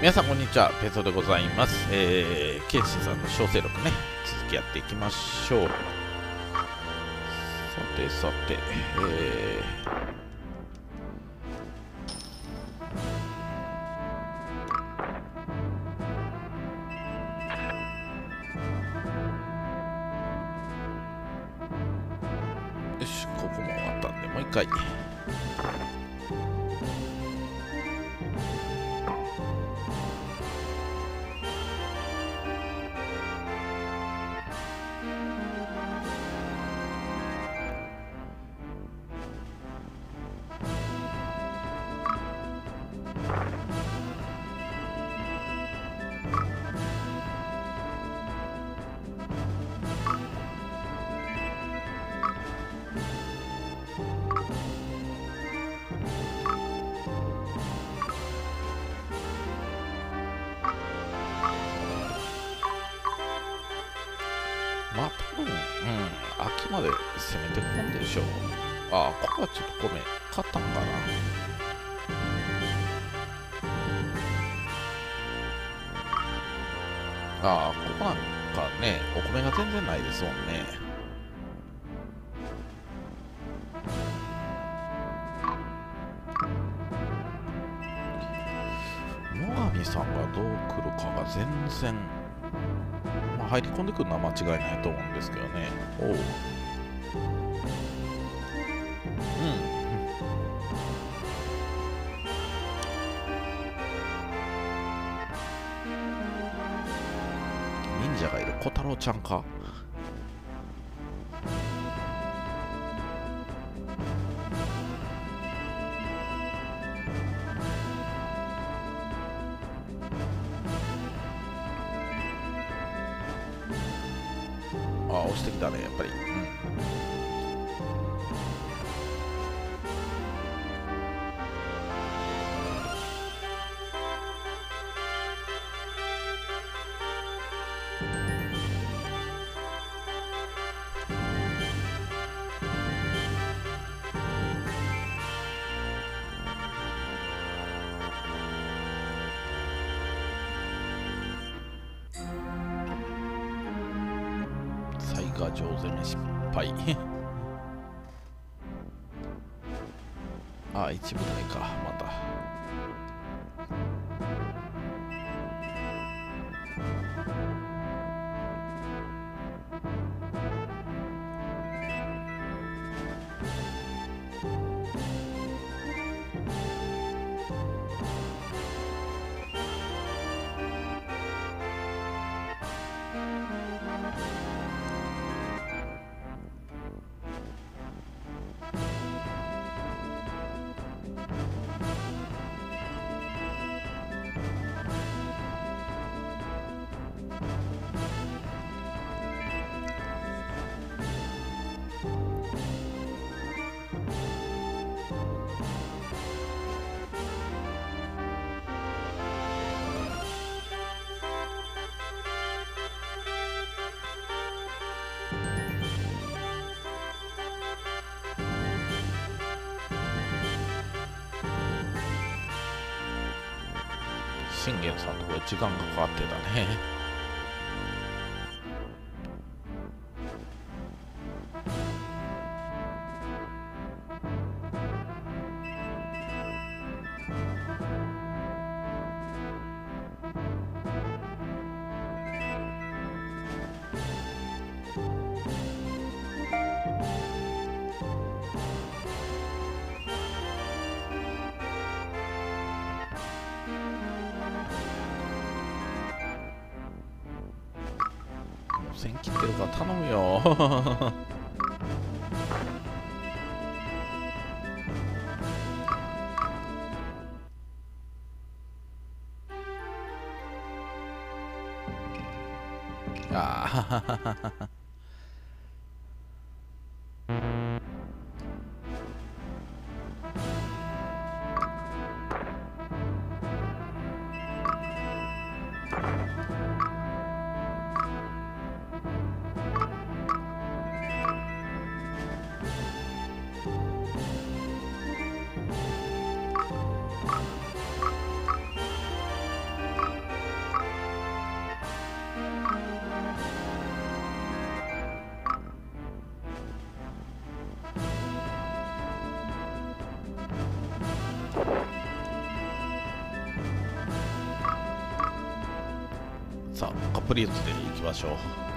皆さんこんにちはペソでございます。えー、ケイシさんの小生録ね続きやっていきましょう。さてさてえー。よしここも終わったんでもう一回。はちょっと米、買ったんかな？ああ、ここなんかね、お米が全然ないですもんね。野上さんがどう来るかが全然まあ、入り込んでくるのは間違いないと思うんですけどね。おう。小太郎ちゃんか。あ押してきたねやっぱり、うん、信玄さんところで時間かかってたね。線切ってるから頼むよ。あ あプリーズでいきましょう。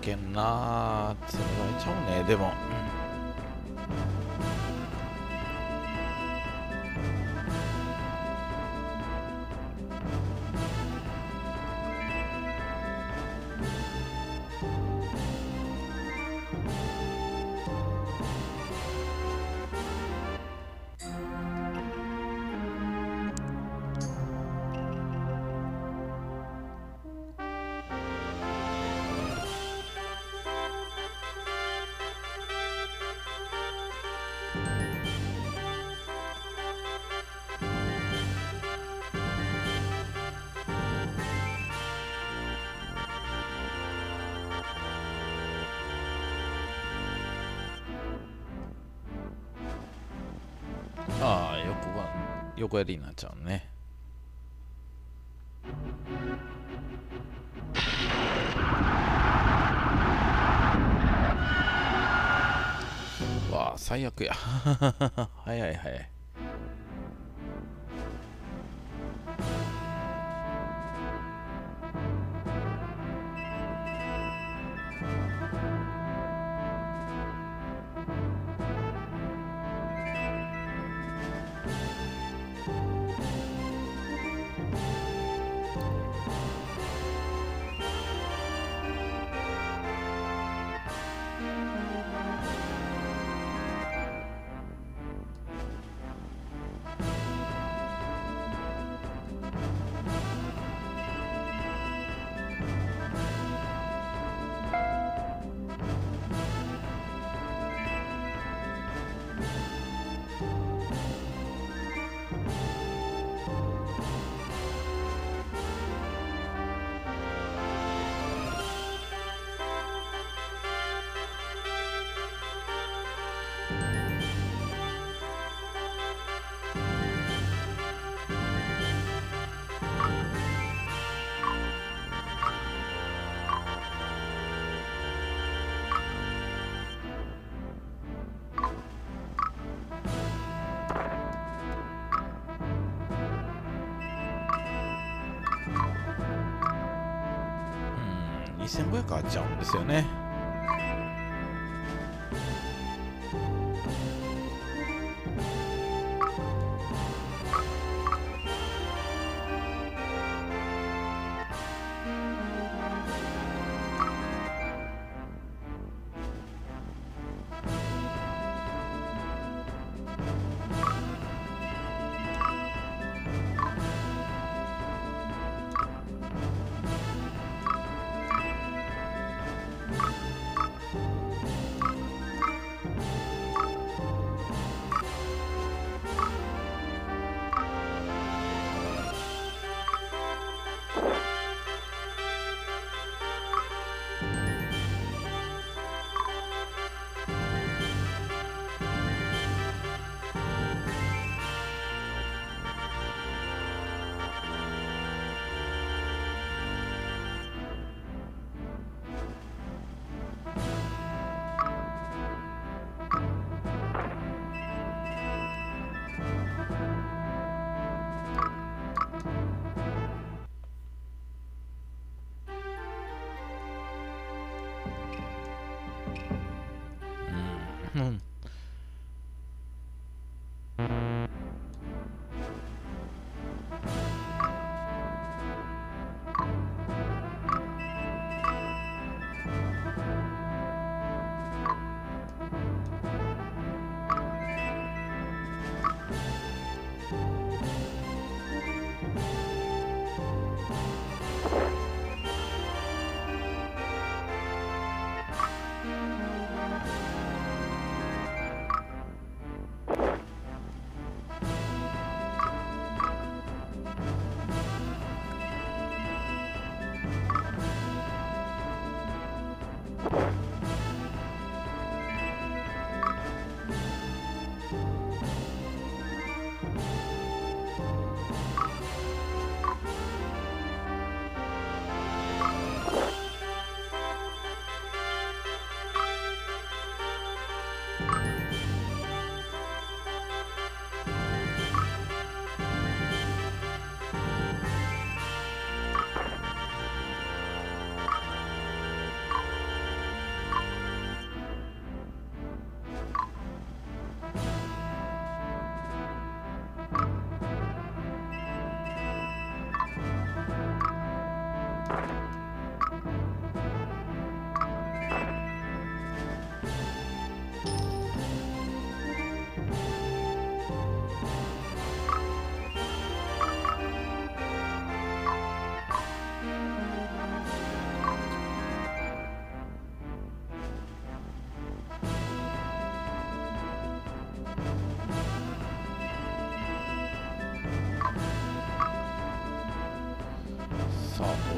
けんなー詰められちゃうねでも、うん。横やりになっちゃうね。わあ最悪や。早い早い。2500あっちゃうんですよね。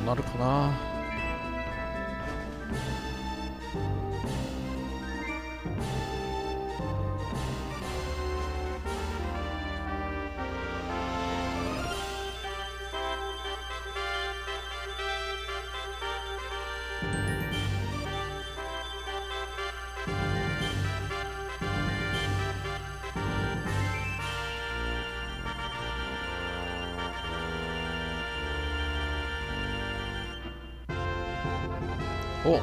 なるかな。お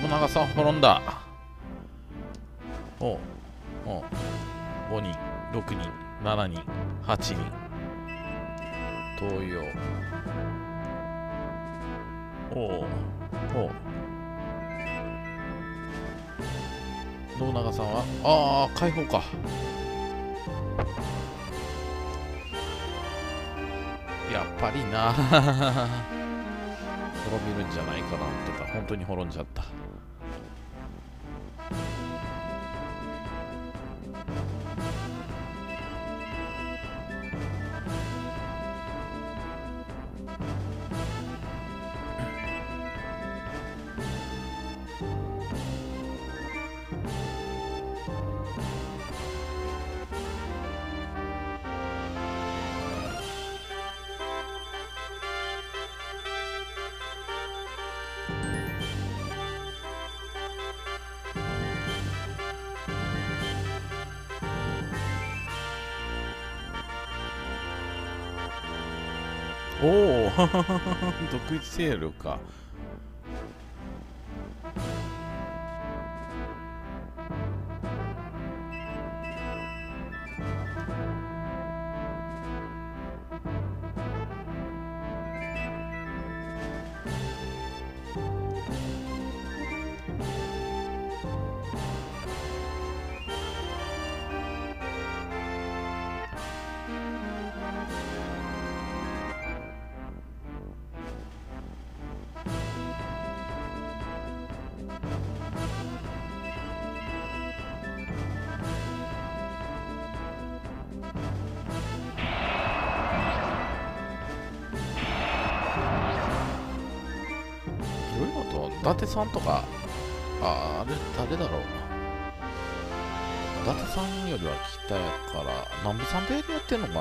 信長さん滅んだ。おお5人6人7人8人。東洋。おおお。信長さんは？ああ解放か。やっぱりな。滅びるんじゃないかなとか本当に滅んじゃった。おお 独自セールか。伊達さんとかああれ誰だろう伊達さんよりは北やから南部さんでやってんのかな。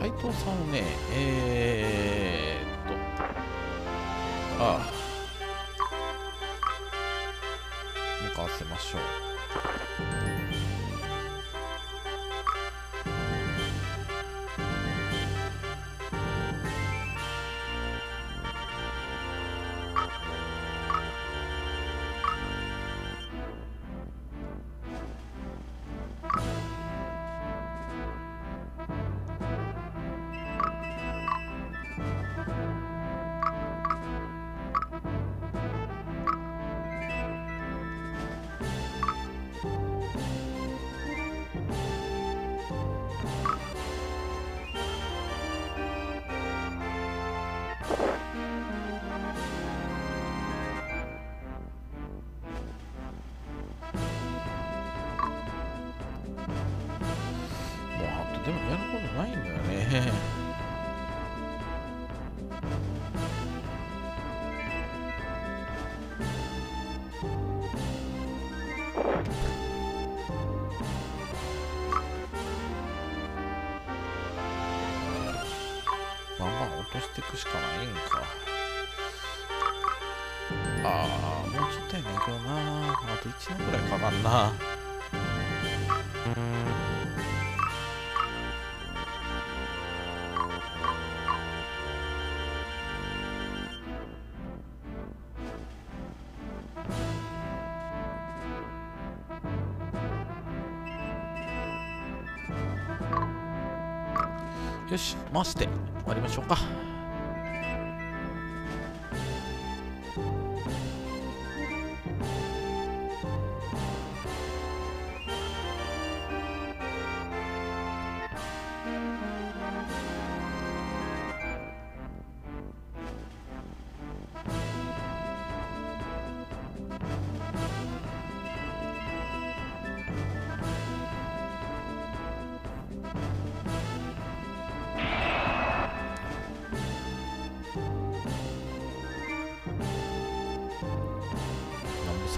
斎藤さんをねえー、っとああバンバン落としていくしかないんか。ああもうちょっとやねんけどなあと1年ぐらいかかんな。よし回して。終わりましょうか。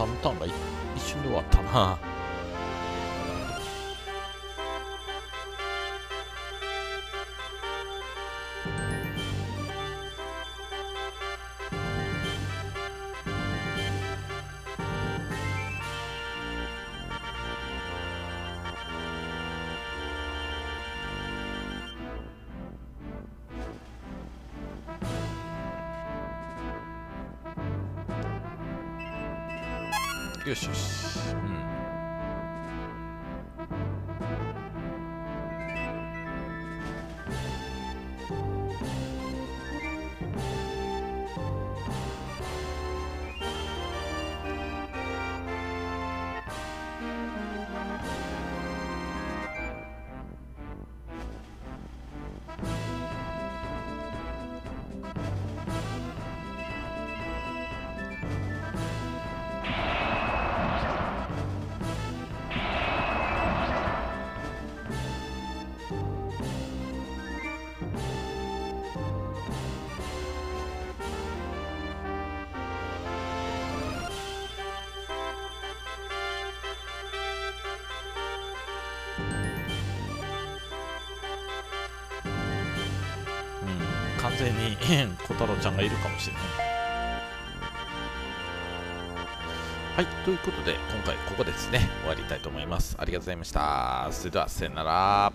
3ターンが一瞬で終わったな。よしよしうん完全に小太郎ちゃんがいるかもしれない。はいということで今回ここでですね終わりたいと思います。ありがとうございました。それではさよなら。